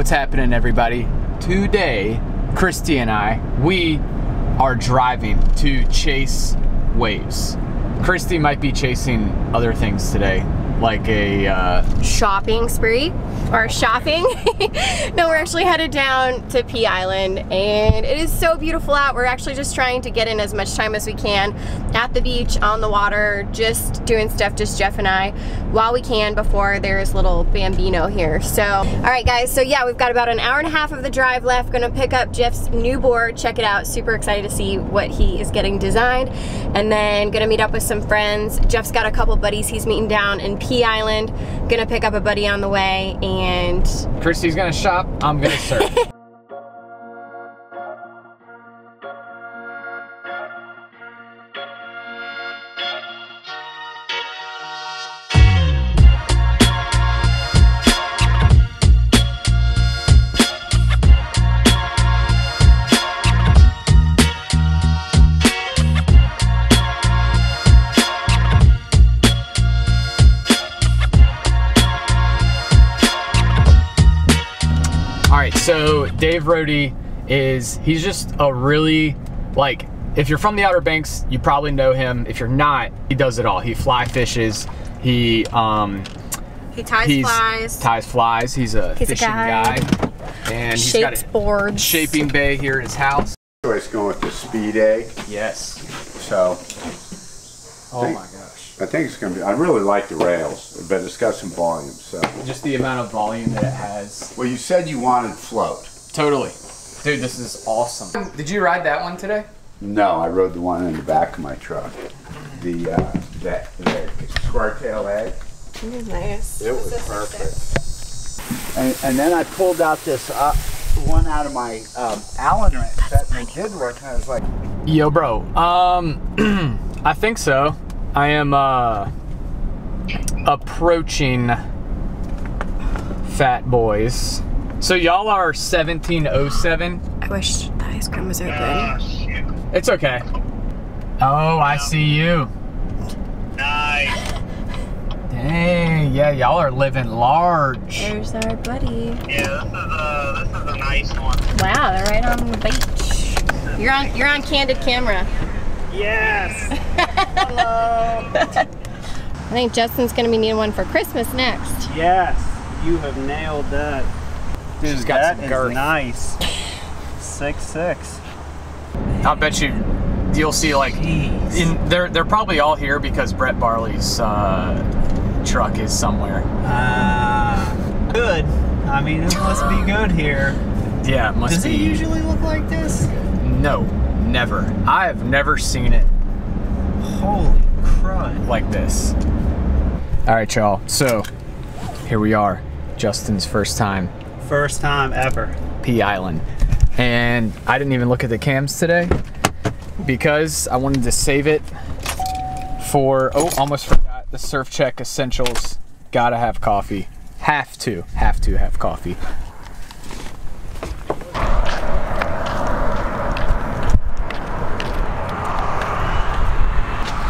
What's happening, everybody? Today, Christy and I, we are driving to chase waves. Christy might be chasing other things today, like a uh, shopping spree or shopping. no, we're actually headed down to Pea Island and it is so beautiful out. We're actually just trying to get in as much time as we can at the beach, on the water, just doing stuff, just Jeff and I, while we can before there's little Bambino here. So, all right guys, so yeah, we've got about an hour and a half of the drive left. Gonna pick up Jeff's new board, check it out. Super excited to see what he is getting designed. And then gonna meet up with some friends. Jeff's got a couple buddies he's meeting down in Pea Island. Gonna pick up a buddy on the way and... Christy's gonna shop, I'm gonna surf. Dave Rohde is, he's just a really, like, if you're from the Outer Banks, you probably know him. If you're not, he does it all. He fly fishes, he, um, He ties he's, flies. ties flies. He's a He's a fishing guy. guy. And he's got Shapes a boards. shaping bay here at his house. So Choice going with the speed egg. Yes. So Oh Thank- my gosh. I think it's gonna be. I really like the rails, but it's got some volume. So Just the amount of volume that it has. well, you said you wanted float. Totally. Dude, this is awesome. Did you ride that one today? No, I rode the one in the back of my truck. The uh, that the square tail egg. Nice. It was perfect. And, and then I pulled out this uh, one out of my um, Allen wrench set and it did work. And I was like, Yo, bro. Um, I think so. I am uh approaching Fat Boys. So y'all are 1707. I wish the ice cream was open. It's okay. Oh, I see you. Nice. Dang, yeah, y'all are living large. There's our buddy. Yeah, this is a this is a nice one. Wow, they're right on the beach. You're on you're on candid camera. Yes. Hello. I think Justin's gonna be needing one for Christmas next. Yes, you have nailed that. Dude, She's got that some girth. nice. Six six. I'll bet you you'll see like in they're they're probably all here because Brett Barley's uh, truck is somewhere. Uh, good. I mean, it must be good here. Yeah, it must Does be. Does it usually look like this? No, never. I have never seen it Holy crud. like this. All right, y'all. So here we are, Justin's first time First time ever. Pea Island, and I didn't even look at the cams today because I wanted to save it for. Oh, almost forgot the Surf Check Essentials. Gotta have coffee. Have to, have to have coffee.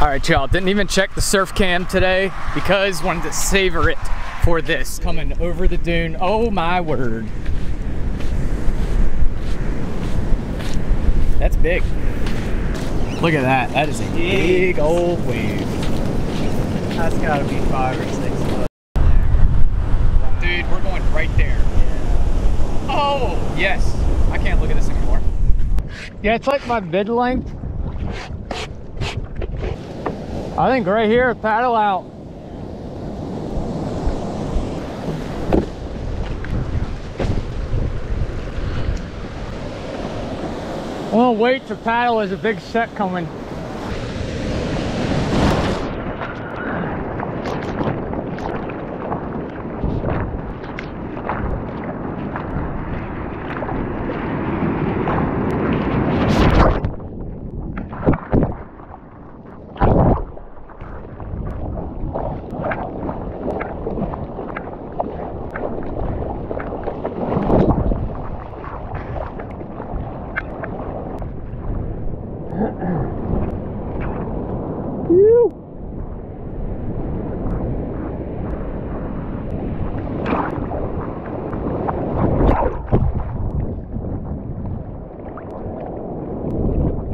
All right, y'all. Didn't even check the surf cam today because wanted to savor it for this coming over the dune. Oh my word. That's big. Look at that. That is a big old wave. That's gotta be five or six foot. Dude, we're going right there. Oh, yes. I can't look at this anymore. Yeah, it's like my mid length. I think right here, paddle out. i gonna wait to paddle. as a big set coming.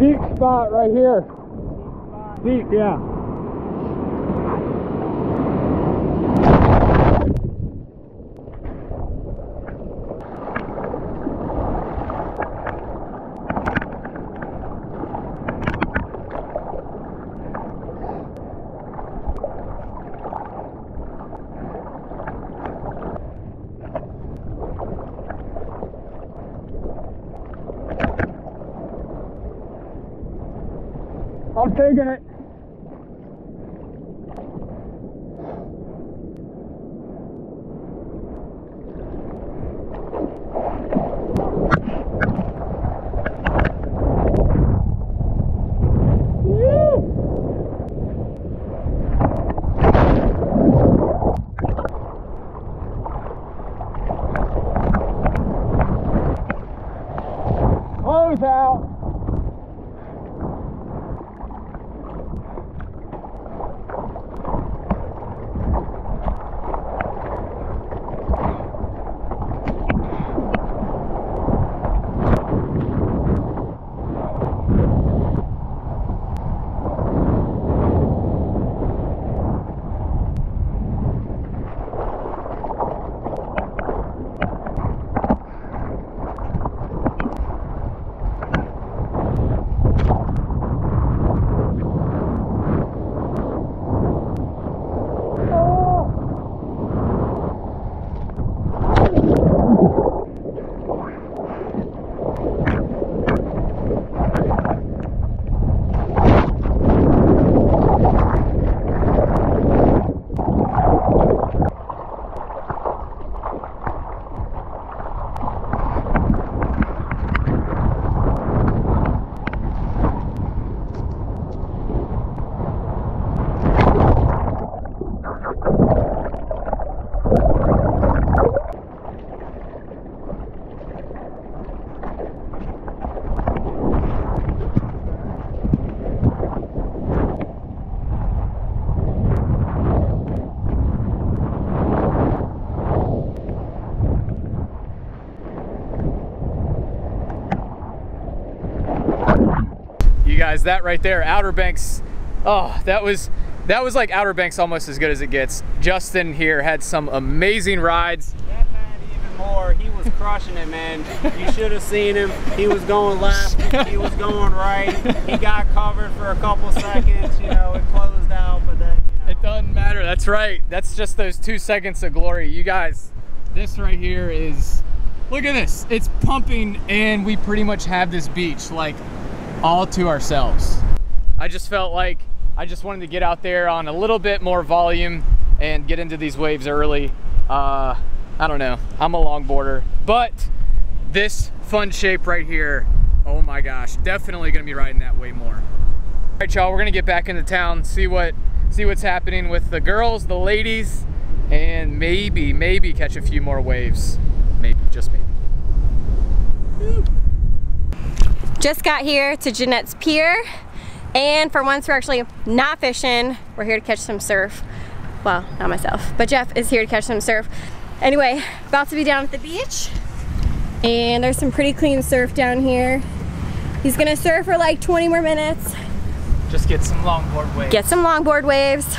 Deep spot right here. Deep, yeah. Taking it. Hose out. You guys, that right there, Outer Banks. Oh, that was that was like Outer Banks almost as good as it gets. Justin here had some amazing rides. That had even more. He was crushing it, man. You should have seen him. He was going left. He was going right. He got covered for a couple seconds. You know, it closed out, but then. You know, It doesn't matter. That's right. That's just those two seconds of glory. You guys, this right here is, look at this. It's pumping and we pretty much have this beach like all to ourselves. I just felt like I just wanted to get out there on a little bit more volume and get into these waves early. Uh, I don't know. I'm a longboarder, but this fun shape right here, oh my gosh, definitely gonna be riding that way more. All right, y'all, we're gonna get back into town, see what see what's happening with the girls, the ladies, and maybe, maybe catch a few more waves. Maybe, just maybe. Just got here to Jennette's Pier, and for once we're actually not fishing. We're here to catch some surf. Well, not myself, but Jeff is here to catch some surf. Anyway, about to be down at the beach, and there's some pretty clean surf down here. He's gonna surf for like 20 more minutes, Just get some longboard waves. get some longboard waves.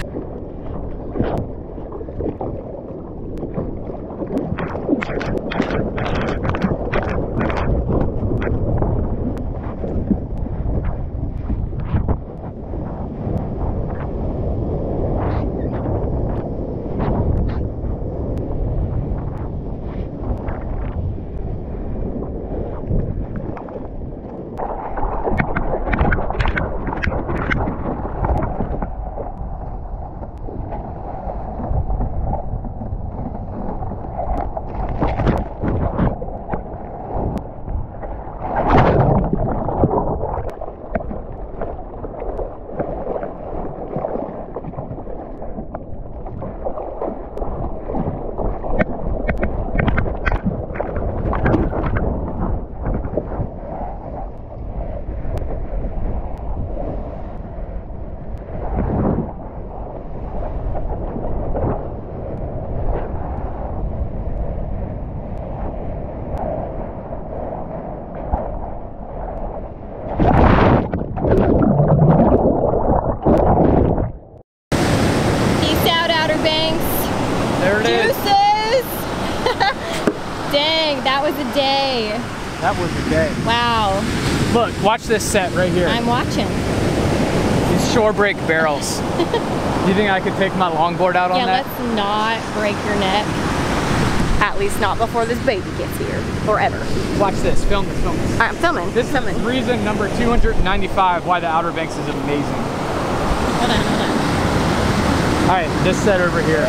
That was the day. Wow. Look, watch this set right here. I'm watching. These shore break barrels. Do you think I could take my longboard out on that? Yeah, let's not break your neck. At least not before this baby gets here. Or ever. Watch this. Film this. Film this. All right, I'm filming. This filming. is reason number 295 why the Outer Banks is amazing. Hold on, hold on. All right, this set over here.